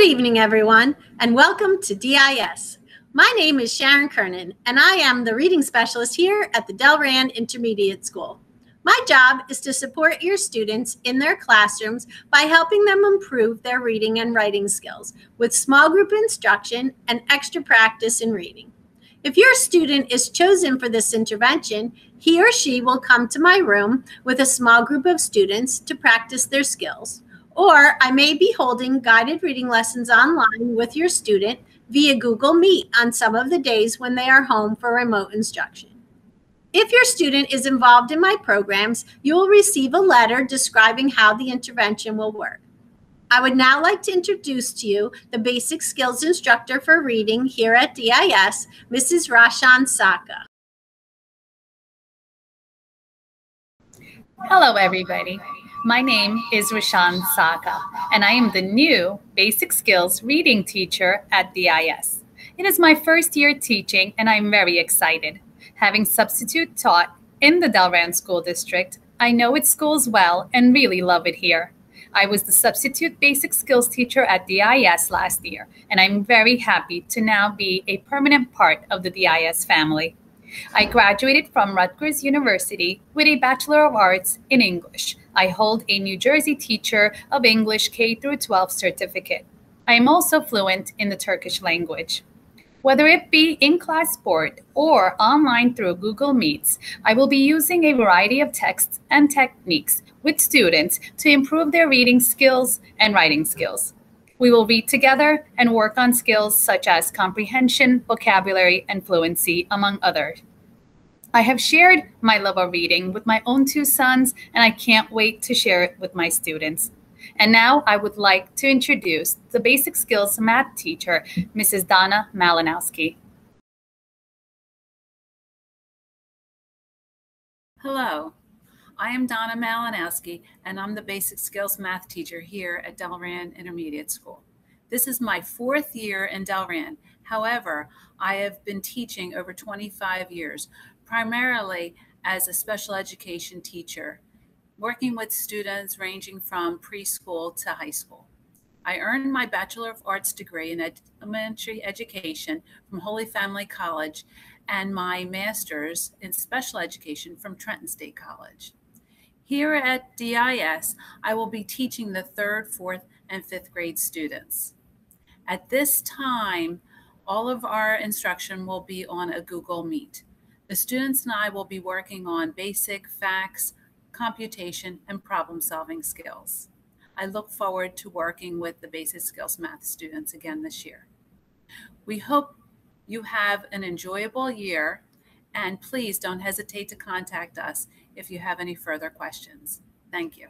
evening, everyone, and welcome to DIS. My name is Sharon Kernan, and I am the reading specialist here at the Delran Intermediate School. My job is to support your students in their classrooms by helping them improve their reading and writing skills with small group instruction and extra practice in reading. If your student is chosen for this intervention, he or she will come to my room with a small group of students to practice their skills. Or I may be holding guided reading lessons online with your student via Google Meet on some of the days when they are home for remote instruction. If your student is involved in my programs, you will receive a letter describing how the intervention will work. I would now like to introduce to you the basic skills instructor for reading here at DIS, Mrs. Rashan Saka. Hello, everybody. My name is Rashan Saka, and I am the new Basic Skills reading teacher at DIS. It is my first year teaching, and I'm very excited. Having substitute taught in the Delran School District, I know its schools well and really love it here. I was the substitute basic skills teacher at DIS last year, and I'm very happy to now be a permanent part of the DIS family. I graduated from Rutgers University with a Bachelor of Arts in English. I hold a New Jersey Teacher of English K through 12 certificate. I am also fluent in the Turkish language. Whether it be in class sport or online through Google Meets, I will be using a variety of texts and techniques with students to improve their reading skills and writing skills. We will read together and work on skills such as comprehension, vocabulary, and fluency, among others. I have shared my love of reading with my own two sons, and I can't wait to share it with my students. And now I would like to introduce the basic skills math teacher, Mrs. Donna Malinowski. Hello, I am Donna Malinowski, and I'm the basic skills math teacher here at Delran Intermediate School. This is my fourth year in Delran. However, I have been teaching over 25 years, primarily as a special education teacher working with students ranging from preschool to high school. I earned my Bachelor of Arts degree in elementary education from Holy Family College and my master's in special education from Trenton State College. Here at DIS, I will be teaching the third, fourth, and fifth grade students. At this time, all of our instruction will be on a Google Meet. The students and I will be working on basic facts, computation, and problem solving skills. I look forward to working with the basic skills math students again this year. We hope you have an enjoyable year and please don't hesitate to contact us if you have any further questions. Thank you.